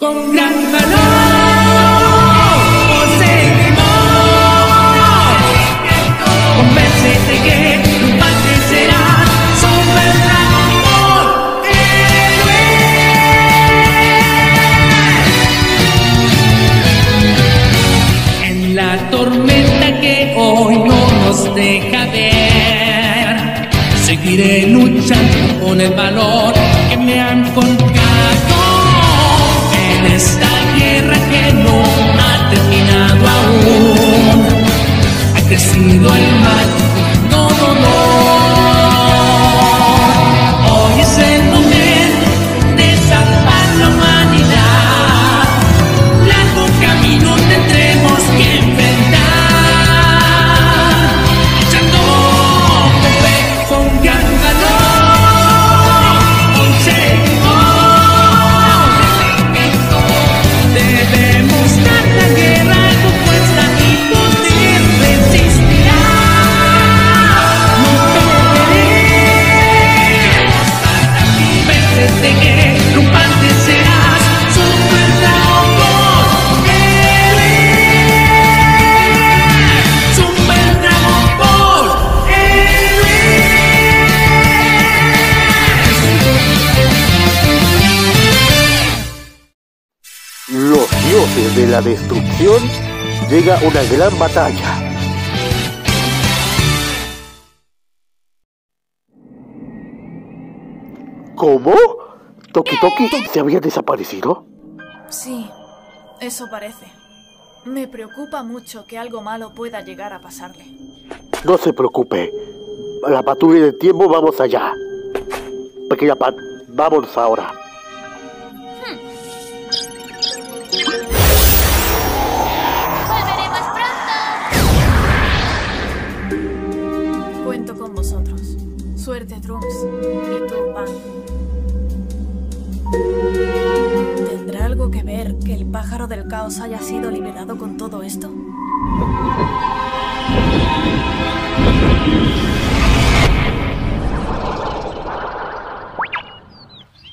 Con gran valor poseemos. Convéncete que tu será Dragon Ball héroe. En la tormenta que hoy no nos deja ver, seguiré luchando con el valor que me han contado de la destrucción llega una gran batalla. ¿Cómo? ¿Toki Toki se había desaparecido? Sí, eso parece. Me preocupa mucho que algo malo pueda llegar a pasarle. No se preocupe. A la patrulla del tiempo vamos allá. Pequeña Pat, vamos ahora. Suerte, Trunks. Y tú, Pan. ¿Tendrá algo que ver que el pájaro del caos haya sido liberado con todo esto?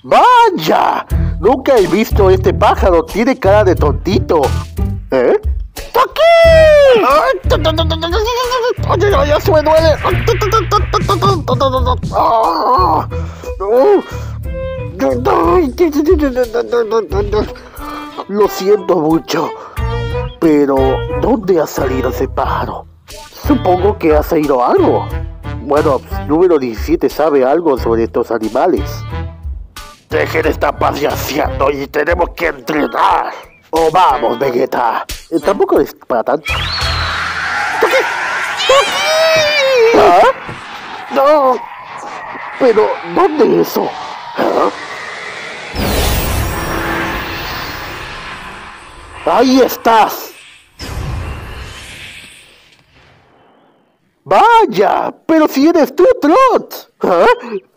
¡Vaya! Nunca he visto este pájaro. Tiene cara de tontito. ¿Eh? ¡Toki! ¡Oye, ya, se me duele! Lo siento mucho. Pero, ¿dónde ha salido ese pájaro? Supongo que ha salido algo. Bueno, número 17 sabe algo sobre estos animales. Dejen de estar paseando y tenemos que entrenar. Oh, vamos, Vegeta. Eh, tampoco es para tanto. ¿Ah? No. Pero, ¿dónde es eso? ¿Ah? ¡Ahí estás! ¡Vaya! ¡Pero si eres tú, Trot! ¿Ah?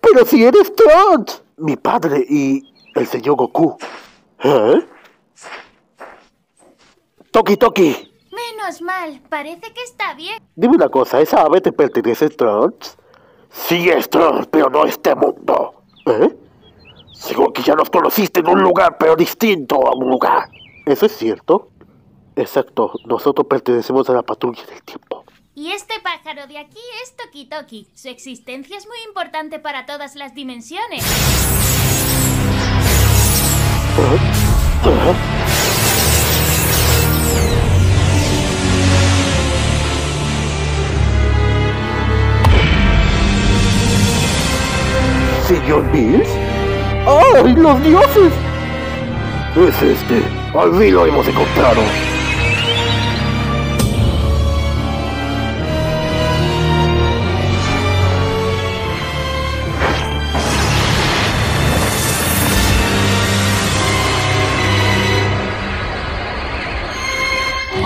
¡Pero si eres Trot! Mi padre y el señor Goku. ¿Eh? Toki Toki, Menos mal, parece que está bien. dime una cosa, ¿esa ave te pertenece, Trunks? Sí es Trunks, pero no este mundo. ¿Eh? Seguro que ya nos conociste en un lugar, pero distinto a un lugar. ¿Eso es cierto? Exacto, nosotros pertenecemos a la patrulla del tiempo. Y este pájaro de aquí es Toki Toki. Su existencia es muy importante para todas las dimensiones. ¿Señor Bills? ¡Ay, los dioses! Es este. Al fin lo hemos encontrado.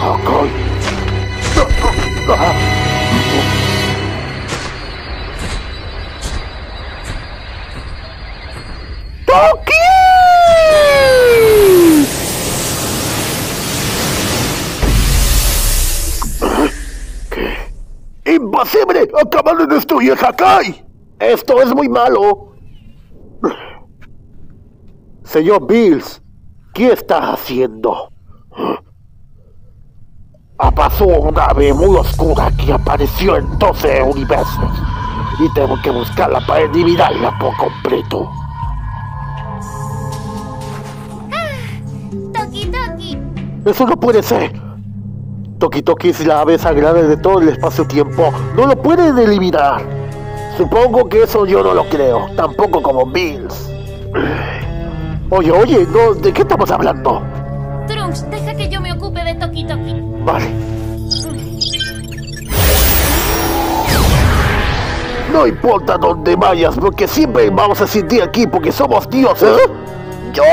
Ok. ¡Toki! ¿Qué? ¡Imposible! ¡Acaban de destruir Hakai! ¡Esto es muy malo! Señor Bills, ¿Qué estás haciendo? Ah, pasó una ave muy oscura que apareció en 12 universos y tengo que buscarla para eliminarla por completo. Eso no puede ser. Toki Toki es la ave sagrada de todo el espacio-tiempo. No lo pueden eliminar. Supongo que eso yo no lo creo. Tampoco como Bills. Oye, oye, no, ¿de qué estamos hablando? Trunks, deja que yo me ocupe de Toki Toki. Vale. No importa dónde vayas, porque siempre vamos a sentir aquí porque somos dioses.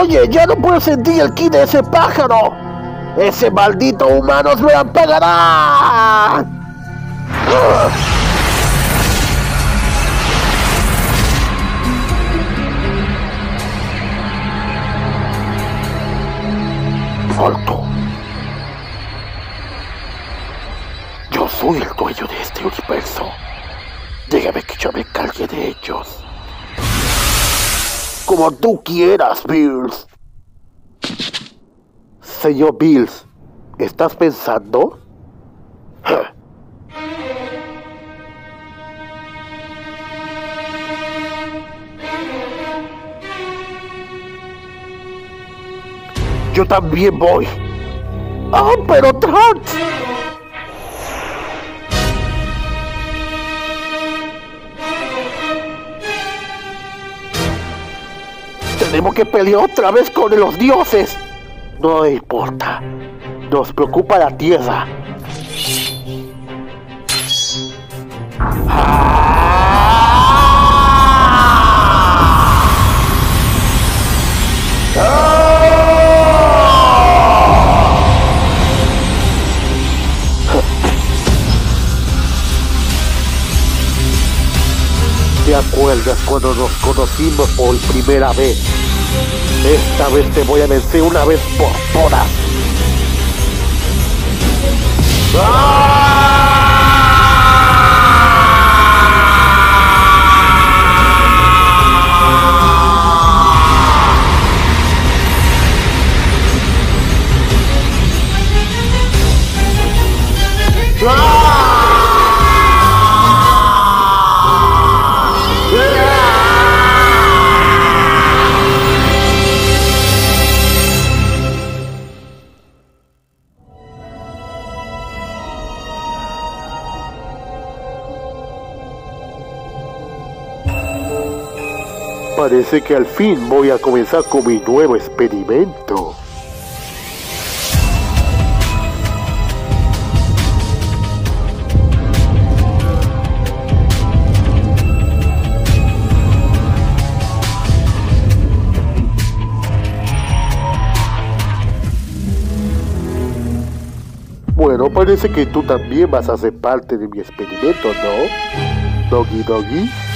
Oye, ya no puedo sentir el ki de ese pájaro. Ese maldito humano me la pagará. Alto. Yo soy el dueño de este universo. Déjame que yo me encargue de ellos. Como tú quieras, Bills. Señor Bills, ¿estás pensando? Yo también voy. ¡Ah, pero Trunks! Tenemos que pelear otra vez con los dioses. No importa. Nos preocupa la tierra. ¿Te acuerdas cuando nos conocimos por primera vez? Esta vez te voy a vencer una vez por todas. Parece que al fin voy a comenzar con mi nuevo experimento. Bueno, parece que tú también vas a ser parte de mi experimento, ¿no? Doggy Doggy.